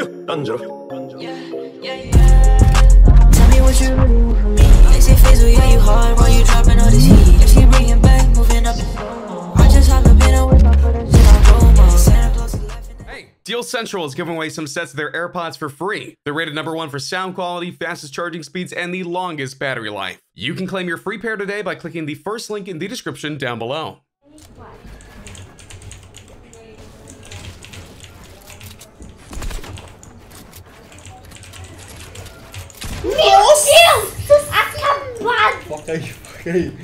Yo, Angelo. Tell me what you really want from me. They say Faisal, yeah, you hard while you dropping all this heat. If she bring it back, moving up. I just haven't been away, but put it in my room. Santa Claus is. Hey, Deal Central is giving away some sets of their AirPods for free. They're rated number one for sound quality, fastest charging speeds, and the longest battery life. You can claim your free pair today by clicking the first link in the description down below. Meu Deus! Acabado! Foca aí, foca aí.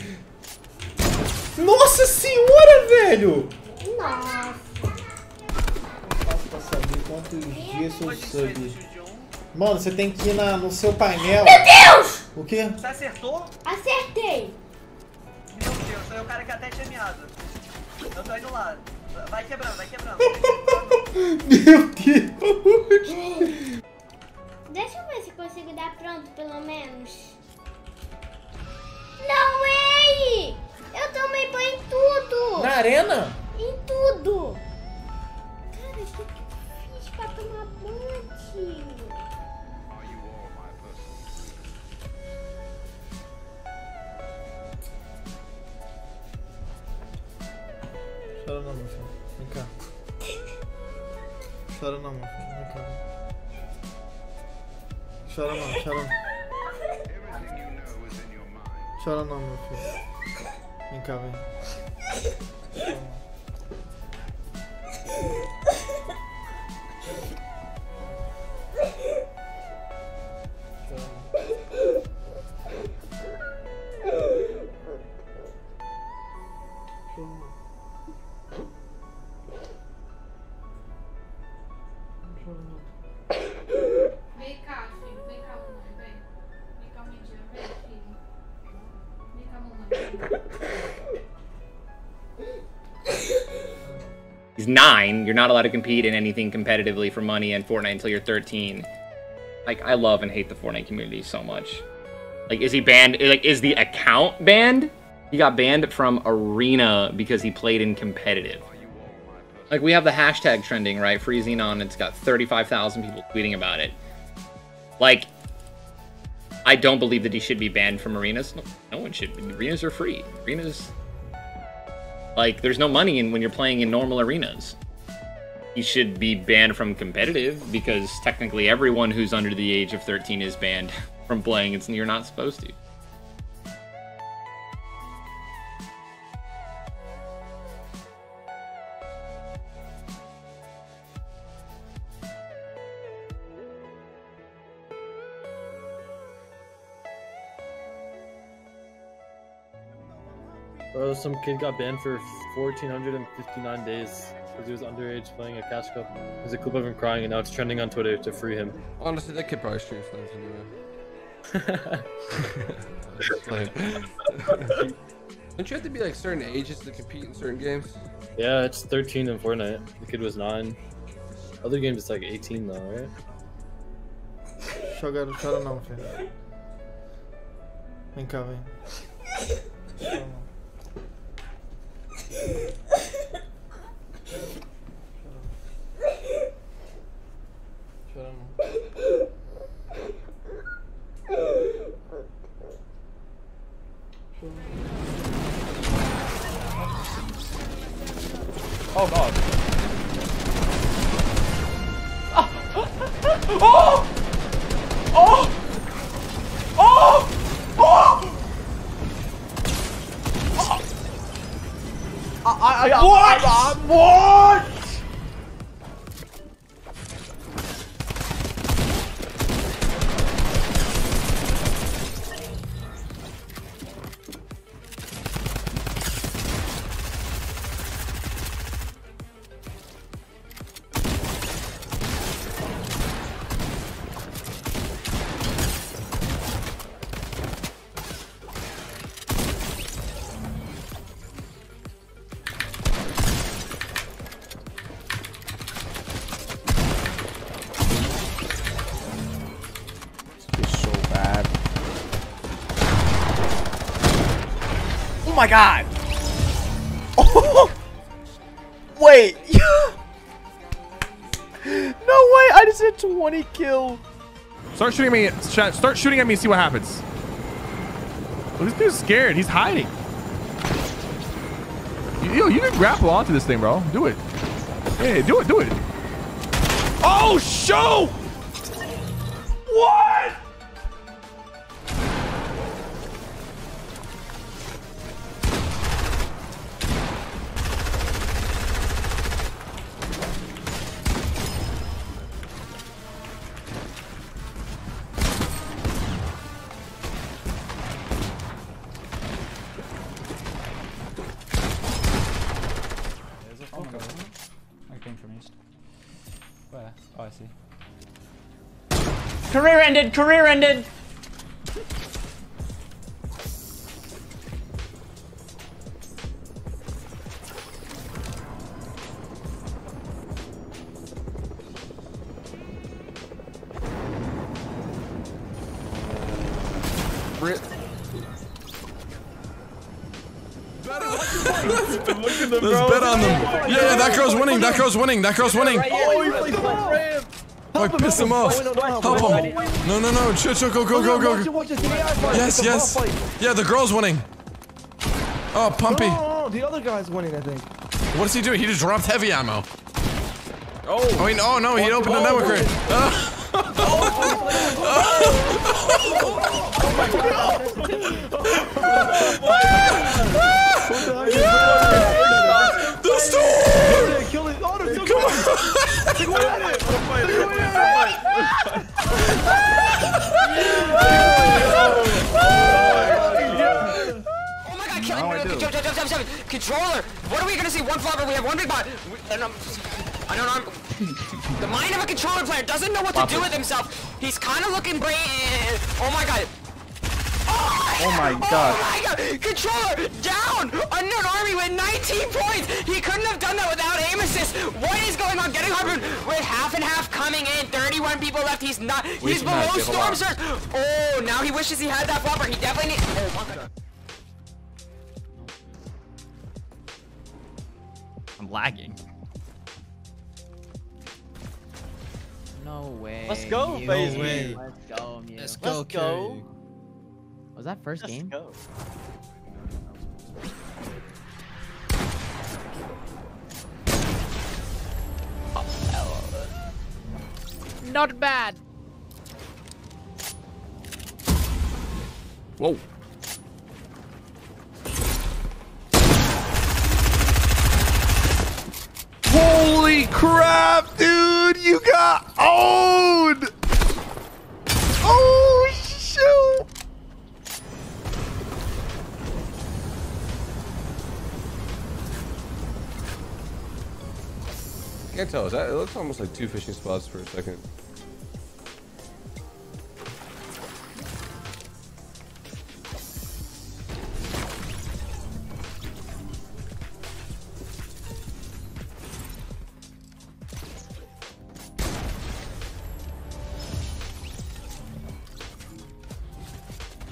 Nossa senhora, velho! Nossa. Faço pra saber quantos dias seu sub. Mano, você tem que ir na, no seu painel. Meu Deus! O quê? Você acertou? Acertei! Meu Deus, é o cara que até tinha miado. Eu tô indo lá. Vai quebrando, vai quebrando. Meu Deus! Consigo dar pronto, pelo menos. Não, ei! Eu tomei banho em tudo! Na arena? Em tudo! Cara, o que, que eu fiz pra tomar banho? Chora não, meu filho. Vem cá. Chora não, meu filho. Vem cá. Chora não, chora não. Chora não, meu filho. Vem cá, vem. Chora não. Chora He's nine. You're not allowed to compete in anything competitively for money in Fortnite until you're 13. Like, I love and hate the Fortnite community so much. Like, is he banned? Like, is the account banned? He got banned from Arena because he played in competitive. Like, we have the hashtag trending, right? Free Xenon. It's got 35,000 people tweeting about it. Like, I don't believe that he should be banned from arenas. No, no one should. Arenas are free. Arenas like, there's no money in when you're playing in normal arenas. You should be banned from competitive because technically everyone who's under the age of 13 is banned from playing. It's you're not supposed to. Bro, some kid got banned for 1,459 days because he was underage playing a cash cup. There's a clip of him crying, and now it's trending on Twitter to free him. Honestly, that kid probably streams things anyway. Just. Don't you have to be like certain ages to compete in certain games? yeah, it's 13 in Fortnite. The kid was 9. Other games, it's like 18 though, right? Chora, chora não, filho. Vem cá, vem. 哦哦哦哦！啊啊啊呀！我我。My god! Oh! Wait! no way! I just a 20 kill? Start shooting at me. Start shooting at me see what happens. Oh, this dude's scared. He's hiding. Yo, you can grapple onto this thing, bro. Do it. Hey, do it, do it. Oh, show! What? I see. Career ended. Career ended. Brit. Let's bet on them. Yeah, yeah, that girl's winning. That girl's winning. That girl's winning. Oh, piss him off. Help him. No, no, no. Chill, chill. Go, go, go, go. Yes, yes. Yeah, the girl's winning. Oh, Pumpy. No, no, the other guy's winning, I think. What is he doing? He just dropped heavy ammo. Oh. oh I mean, oh no, he opened a network crate. The oh. Jump. Controller. What are we gonna see? One flopper. We have one big bot. We- and, um, I don't know. The mind of a controller player doesn't know what to do with himself. He's kind of looking brain. Oh my god. Oh my god. Oh my god! Controller down! Unknown army with 19 points! He couldn't have done that without aim assist! What is going on? Getting harpooned with half and half coming in. 31 people left. He's not. We He's below storm surge. Oh, now he wishes he had that flopper. He definitely needs. Oh my god. I'm lagging. No way. Let's go, Mew. FaZe Mew. Let's go, Mew. Let's go, Let's go. Was that 1st game? go. Not bad. Whoa. Crap, dude! You got owned! Oh, shoot! Can't tell. That? It looks almost like two fishing spots for a second.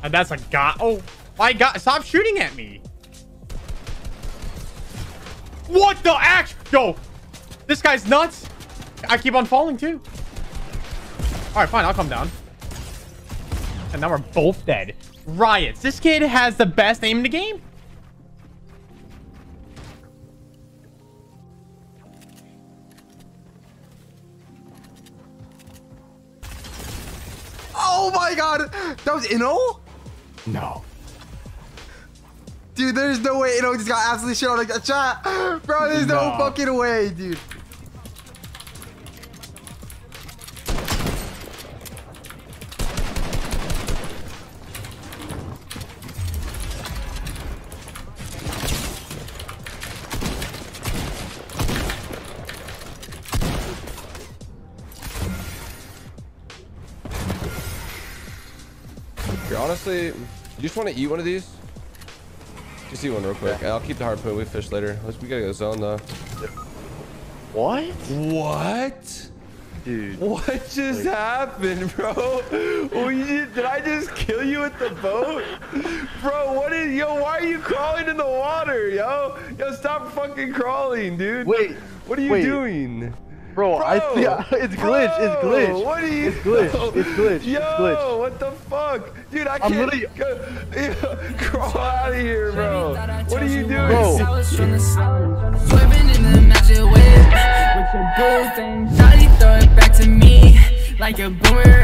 And that's a god. Oh my god! Stop shooting at me! What the act? Yo, this guy's nuts. I keep on falling too. All right, fine. I'll come down. And now we're both dead. Riots. This kid has the best aim in the game. Oh my god! That was Inno? No. Dude, there's no way Inno just got absolutely shit on like that chat. Bro, there's no, No. fucking way, dude. Honestly, you just want to eat one of these? Just eat one real quick. I'll keep the harpoon. We fish later. Let's, we gotta go zone though. What? What? Dude. What just happened, bro? Just- did I just kill you with the boat? Bro, what is, yo, why are you crawling in the water, yo? Yo, stop fucking crawling, dude. Wait, What are you wait. doing? Bro, I see. It's glitch. It's glitch. What are you? It's glitch. It's glitch. Yo, It's glitch. what the fuck, dude? I I'm can't literally- go, crawl out of here, bro. What are you doing? Bro. Swerving in the magic whip with your boo thing. Shawty throw it back to me like a boomerang.